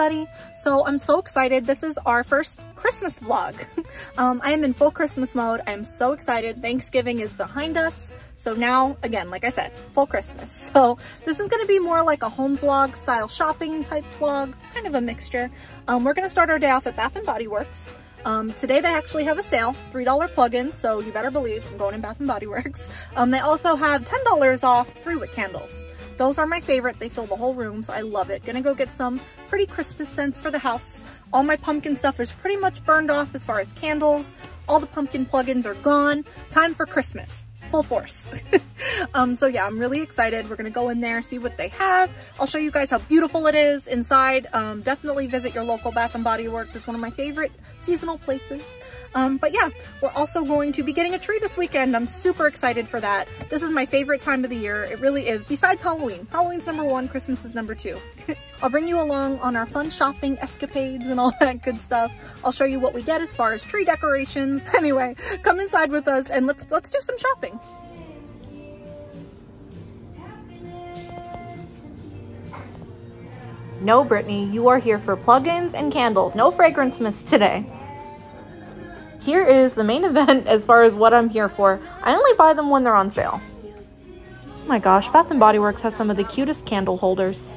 everybody. So I'm so excited. This is our first Christmas vlog. um, I am in full Christmas mode. I'm so excited. Thanksgiving is behind us. So now, again, like I said, full Christmas. So this is gonna be more like a home vlog style shopping type vlog, kind of a mixture. Um, we're gonna start our day off at Bath & Body Works. Um, today they actually have a sale, $3 plugins, so you better believe I'm going in Bath & Body Works. Um, they also have $10 off three wick candles. Those are my favorite. They fill the whole room, so I love it. Gonna go get some pretty Christmas scents for the house. All my pumpkin stuff is pretty much burned off as far as candles. All the pumpkin plugins are gone. Time for Christmas full force. um, so yeah, I'm really excited. We're gonna go in there, see what they have. I'll show you guys how beautiful it is inside. Um, definitely visit your local Bath & Body Works. It's one of my favorite seasonal places. Um, but yeah, we're also going to be getting a tree this weekend. I'm super excited for that. This is my favorite time of the year. It really is, besides Halloween. Halloween's number one, Christmas is number two. I'll bring you along on our fun shopping escapades and all that good stuff. I'll show you what we get as far as tree decorations. Anyway, come inside with us and let's let's do some shopping. No, Brittany, you are here for plugins and candles. No fragrance mist today. Here is the main event as far as what I'm here for. I only buy them when they're on sale. Oh my gosh, Bath & Body Works has some of the cutest candle holders.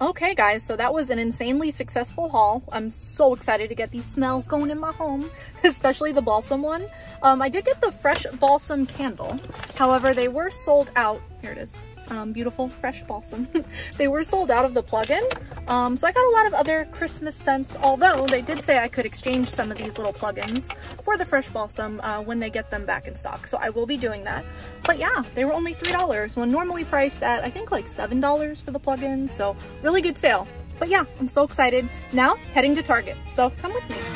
Okay guys, so that was an insanely successful haul. I'm so excited to get these smells going in my home, especially the balsam one. Um, I did get the fresh balsam candle. However, they were sold out. Here it is um, beautiful fresh balsam. they were sold out of the plug-in, um, so I got a lot of other Christmas scents, although they did say I could exchange some of these little plugins for the fresh balsam uh, when they get them back in stock, so I will be doing that. But yeah, they were only $3 when normally priced at I think like $7 for the plug-in, so really good sale. But yeah, I'm so excited. Now, heading to Target, so come with me.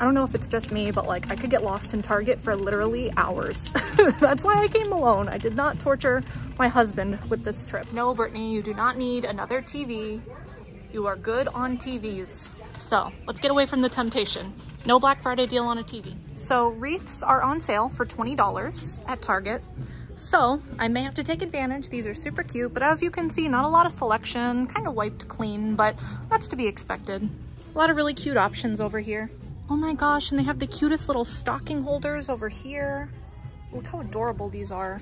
I don't know if it's just me, but like I could get lost in Target for literally hours. That's why I came alone. I did not torture my husband with this trip. No, Brittany, you do not need another TV. You are good on TVs. So let's get away from the temptation. No Black Friday deal on a TV. So wreaths are on sale for $20 at Target. So I may have to take advantage. These are super cute, but as you can see, not a lot of selection, kind of wiped clean, but that's to be expected. A lot of really cute options over here. Oh my gosh, and they have the cutest little stocking holders over here. Look how adorable these are.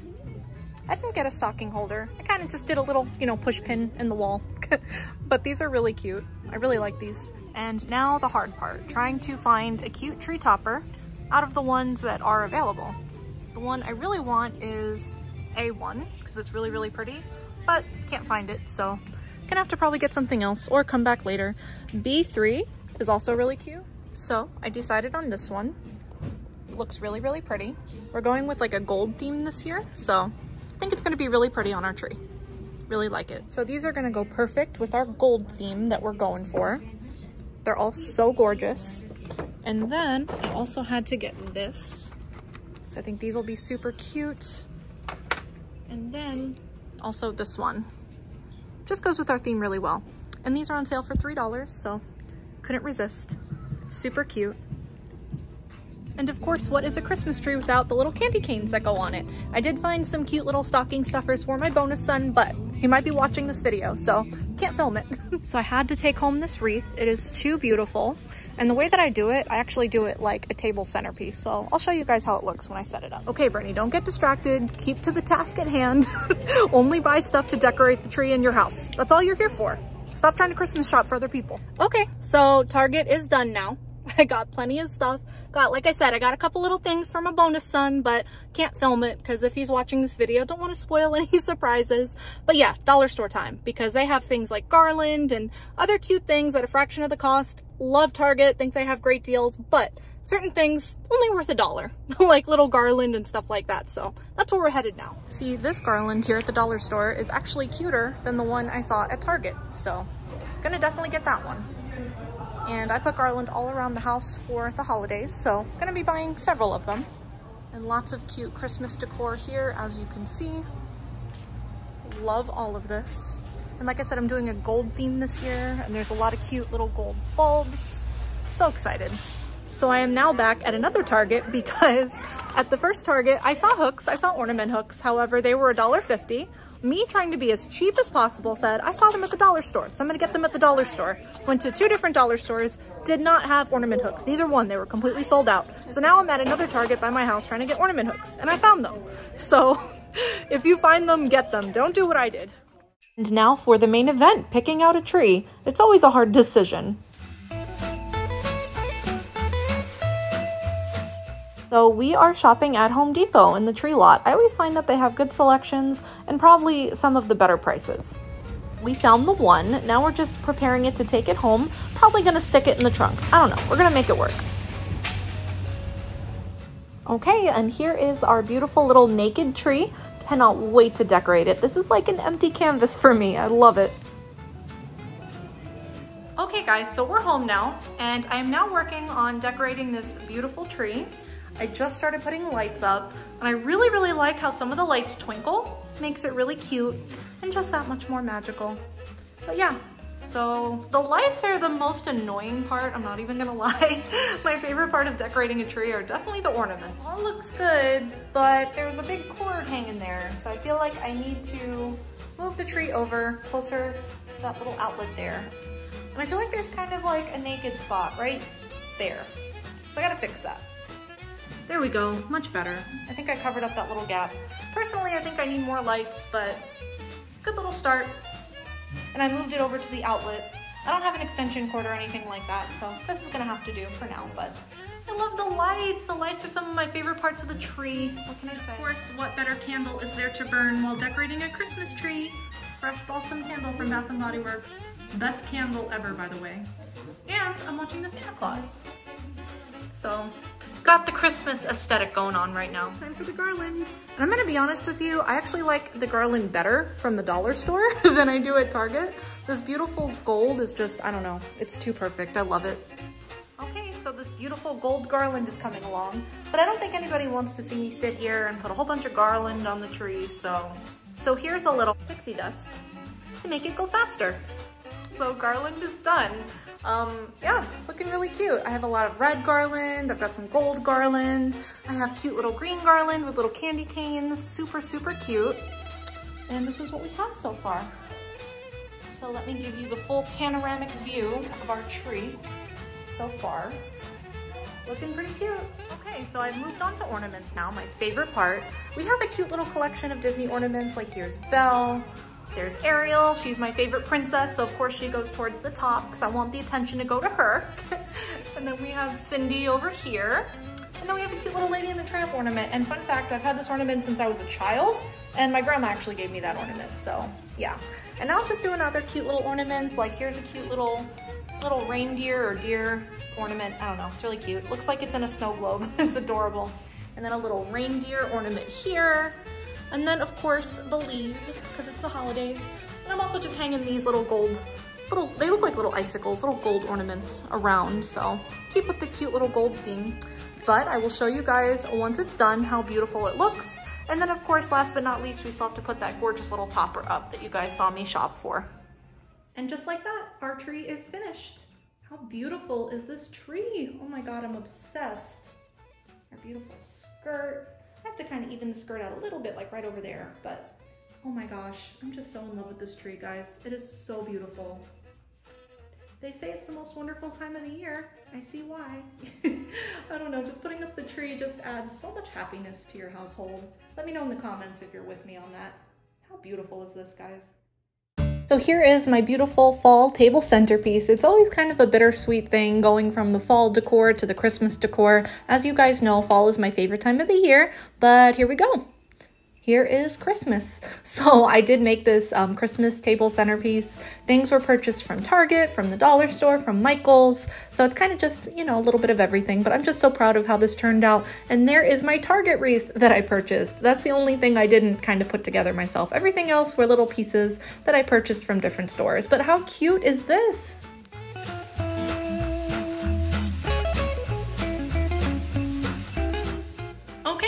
I didn't get a stocking holder. I kind of just did a little, you know, push pin in the wall. but these are really cute. I really like these. And now the hard part, trying to find a cute tree topper out of the ones that are available. The one I really want is A1 because it's really, really pretty, but can't find it. So gonna have to probably get something else or come back later. B3 is also really cute. So I decided on this one. Looks really, really pretty. We're going with like a gold theme this year. So I think it's gonna be really pretty on our tree. Really like it. So these are gonna go perfect with our gold theme that we're going for. They're all so gorgeous. And then I also had to get this. So I think these will be super cute. And then also this one. Just goes with our theme really well. And these are on sale for $3, so couldn't resist super cute. And of course, what is a Christmas tree without the little candy canes that go on it? I did find some cute little stocking stuffers for my bonus son, but he might be watching this video, so can't film it. so I had to take home this wreath. It is too beautiful. And the way that I do it, I actually do it like a table centerpiece. So I'll show you guys how it looks when I set it up. Okay, Brittany, don't get distracted. Keep to the task at hand. Only buy stuff to decorate the tree in your house. That's all you're here for. Stop trying to Christmas shop for other people. Okay, so Target is done now. I got plenty of stuff. Got, like I said, I got a couple little things from a bonus son, but can't film it because if he's watching this video, don't want to spoil any surprises. But yeah, dollar store time because they have things like garland and other cute things at a fraction of the cost. Love Target, think they have great deals, but certain things only worth a dollar, like little garland and stuff like that. So that's where we're headed now. See, this garland here at the dollar store is actually cuter than the one I saw at Target. So gonna definitely get that one. And I put garland all around the house for the holidays. So gonna be buying several of them. And lots of cute Christmas decor here, as you can see. Love all of this. And like I said, I'm doing a gold theme this year, and there's a lot of cute little gold bulbs. So excited. So I am now back at another Target because at the first Target, I saw hooks, I saw ornament hooks. However, they were $1.50. Me trying to be as cheap as possible said, I saw them at the dollar store, so I'm gonna get them at the dollar store. Went to two different dollar stores, did not have ornament hooks, neither one, they were completely sold out. So now I'm at another Target by my house trying to get ornament hooks, and I found them. So if you find them, get them. Don't do what I did. And now for the main event, picking out a tree. It's always a hard decision. So we are shopping at Home Depot in the tree lot. I always find that they have good selections and probably some of the better prices. We found the one. Now we're just preparing it to take it home. Probably gonna stick it in the trunk. I don't know. We're gonna make it work. Okay, and here is our beautiful little naked tree. Cannot wait to decorate it. This is like an empty canvas for me. I love it. Okay guys, so we're home now and I'm now working on decorating this beautiful tree. I just started putting lights up and I really, really like how some of the lights twinkle. Makes it really cute and just that much more magical. But yeah, so the lights are the most annoying part, I'm not even gonna lie. My favorite part of decorating a tree are definitely the ornaments. All looks good, but there's a big cord hanging there. So I feel like I need to move the tree over closer to that little outlet there. And I feel like there's kind of like a naked spot right there. So I gotta fix that. There we go, much better. I think I covered up that little gap. Personally, I think I need more lights, but good little start. And I moved it over to the outlet. I don't have an extension cord or anything like that, so this is gonna have to do for now, but I love the lights. The lights are some of my favorite parts of the tree. What can I say? Of course, what better candle is there to burn while decorating a Christmas tree? Fresh Balsam Candle from Bath & Body Works. Best candle ever, by the way. And I'm watching the Santa Claus. So got the Christmas aesthetic going on right now. Time for the garland. And I'm gonna be honest with you, I actually like the garland better from the dollar store than I do at Target. This beautiful gold is just, I don't know, it's too perfect. I love it. Okay, so this beautiful gold garland is coming along, but I don't think anybody wants to see me sit here and put a whole bunch of garland on the tree, so. So here's a little pixie dust to make it go faster. So garland is done um, yeah, it's looking really cute. I have a lot of red garland, I've got some gold garland, I have cute little green garland with little candy canes, super, super cute. And this is what we have so far. So let me give you the full panoramic view of our tree so far. Looking pretty cute. Okay, so I've moved on to ornaments now, my favorite part. We have a cute little collection of Disney ornaments, like here's Belle, there's Ariel, she's my favorite princess, so of course she goes towards the top because I want the attention to go to her. and then we have Cindy over here. And then we have a cute little Lady in the Tramp ornament. And fun fact, I've had this ornament since I was a child, and my grandma actually gave me that ornament, so yeah. And now I'm just doing other cute little ornaments, like here's a cute little little reindeer or deer ornament. I don't know, it's really cute. Looks like it's in a snow globe, it's adorable. And then a little reindeer ornament here. And then of course the leaf, because it's the holidays. And I'm also just hanging these little gold, little, they look like little icicles, little gold ornaments around. So keep with the cute little gold theme. But I will show you guys once it's done how beautiful it looks. And then of course, last but not least, we still have to put that gorgeous little topper up that you guys saw me shop for. And just like that, our tree is finished. How beautiful is this tree? Oh my God, I'm obsessed. Our beautiful skirt, Have to kind of even the skirt out a little bit, like right over there, but oh my gosh, I'm just so in love with this tree, guys. It is so beautiful. They say it's the most wonderful time of the year. I see why. I don't know, just putting up the tree just adds so much happiness to your household. Let me know in the comments if you're with me on that. How beautiful is this, guys? So here is my beautiful fall table centerpiece. It's always kind of a bittersweet thing going from the fall decor to the Christmas decor. As you guys know, fall is my favorite time of the year, but here we go here is Christmas. So I did make this um, Christmas table centerpiece. Things were purchased from Target, from the dollar store, from Michael's. So it's kind of just, you know, a little bit of everything, but I'm just so proud of how this turned out. And there is my Target wreath that I purchased. That's the only thing I didn't kind of put together myself. Everything else were little pieces that I purchased from different stores. But how cute is this?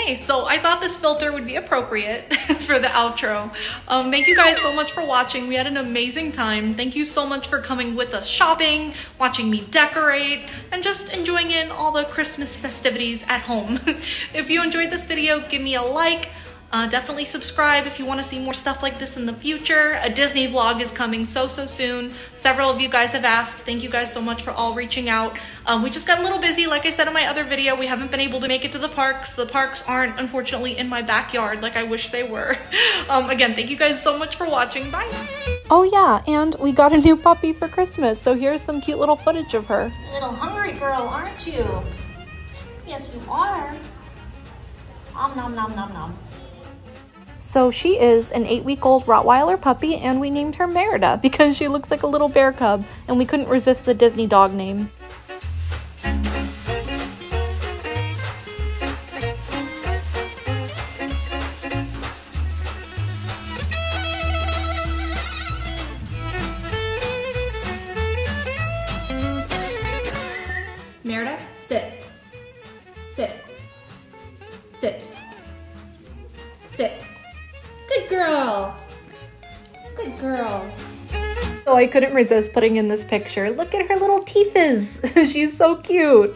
Okay, so I thought this filter would be appropriate for the outro. Um, thank you guys so much for watching. We had an amazing time. Thank you so much for coming with us shopping, watching me decorate, and just enjoying in all the Christmas festivities at home. if you enjoyed this video, give me a like, uh, definitely subscribe if you want to see more stuff like this in the future. A Disney vlog is coming so, so soon. Several of you guys have asked. Thank you guys so much for all reaching out. Um, we just got a little busy. Like I said in my other video, we haven't been able to make it to the parks. The parks aren't, unfortunately, in my backyard like I wish they were. Um, again, thank you guys so much for watching. Bye. Oh yeah, and we got a new puppy for Christmas, so here's some cute little footage of her. Little hungry girl, aren't you? Yes, you are. Om nom nom nom nom. So she is an eight week old Rottweiler puppy, and we named her Merida because she looks like a little bear cub, and we couldn't resist the Disney dog name. Merida, sit. Sit. Sit. Sit. Good girl. Good girl. So I couldn't resist putting in this picture. Look at her little teeths. She's so cute.